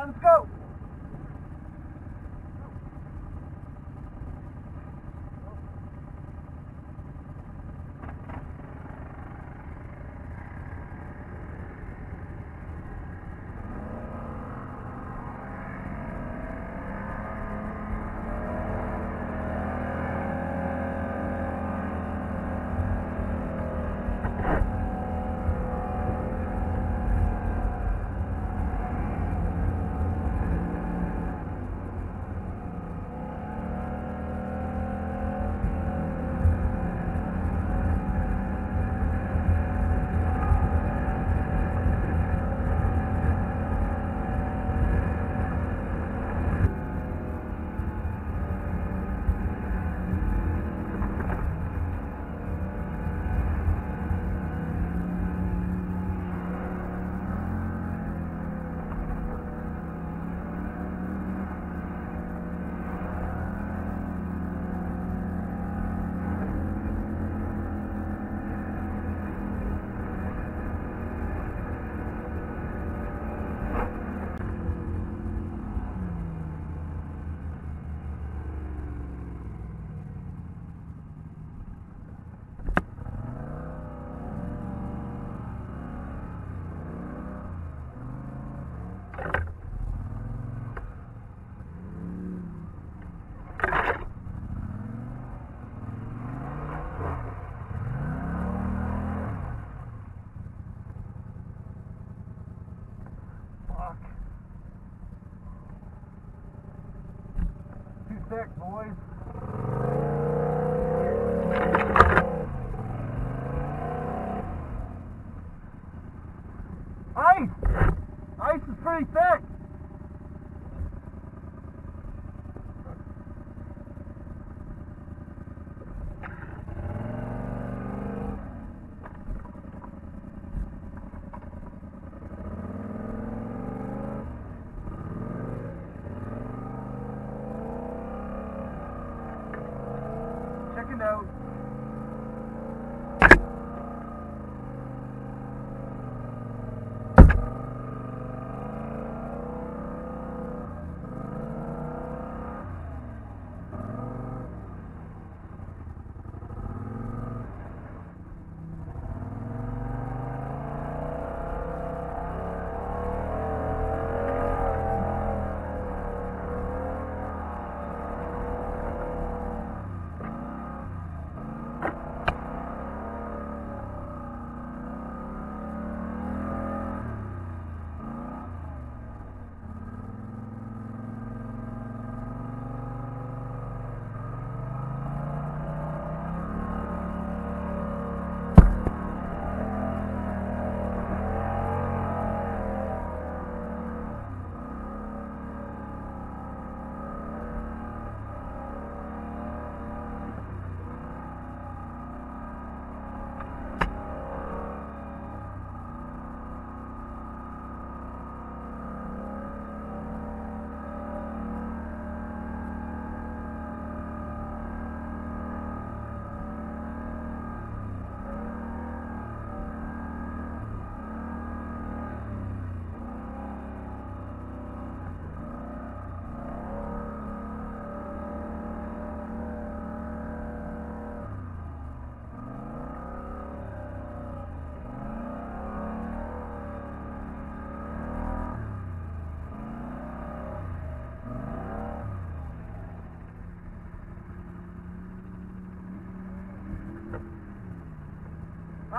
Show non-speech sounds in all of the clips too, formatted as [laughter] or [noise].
Alright, let's go. Too boys.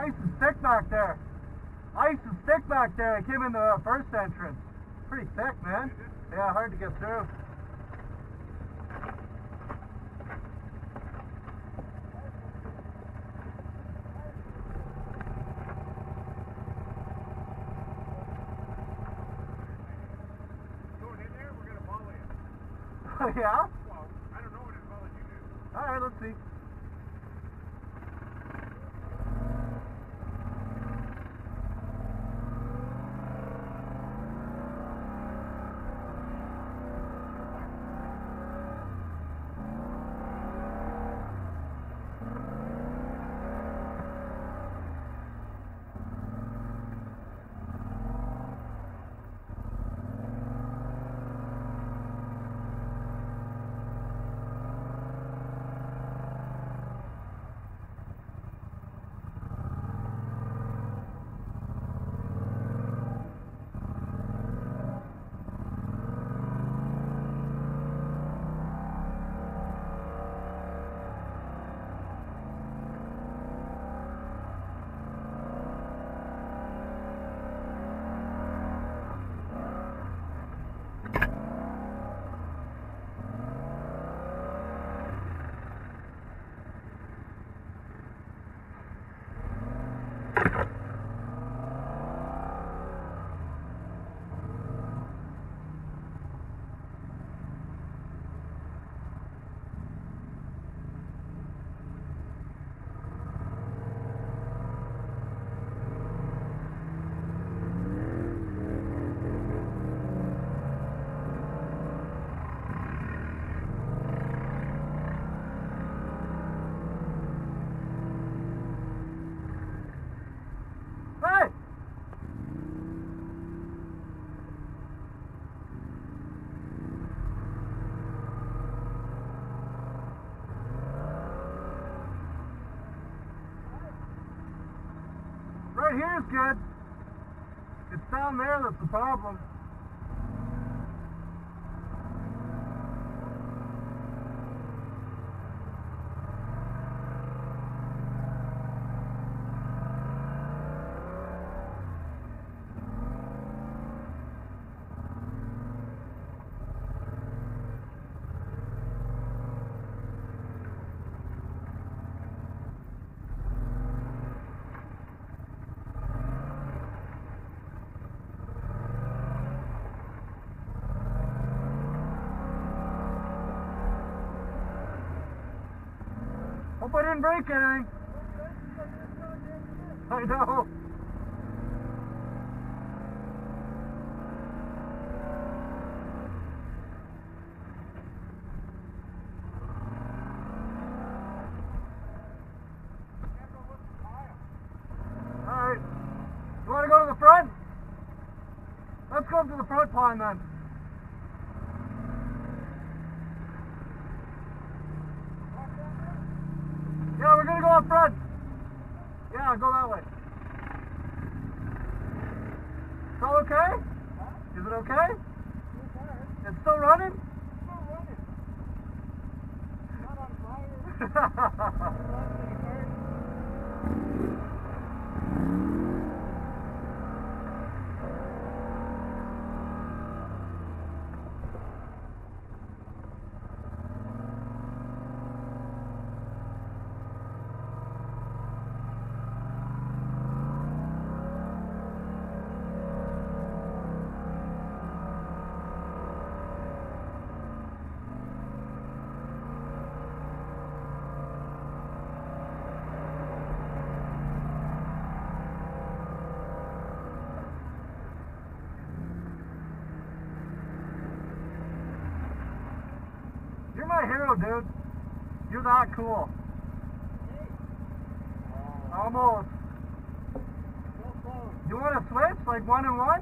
Ice is thick back there. Ice is thick back there. I came in the first entrance. Pretty thick, man. Yeah, hard to get through. Going in there, we're gonna follow you. yeah? Well, I don't know what as well as you do. Alright, let's see. Right here is good. It's down there that's the problem. Hope I didn't break anything. I know. Alright. You want to go to the front? Let's go up to the front pond then. Yeah, we're gonna go up front. Yeah, go that way. It's okay? Is it okay? It's still running? You're [laughs] my hero, dude. You're not cool. Almost. You want to switch, like one and one?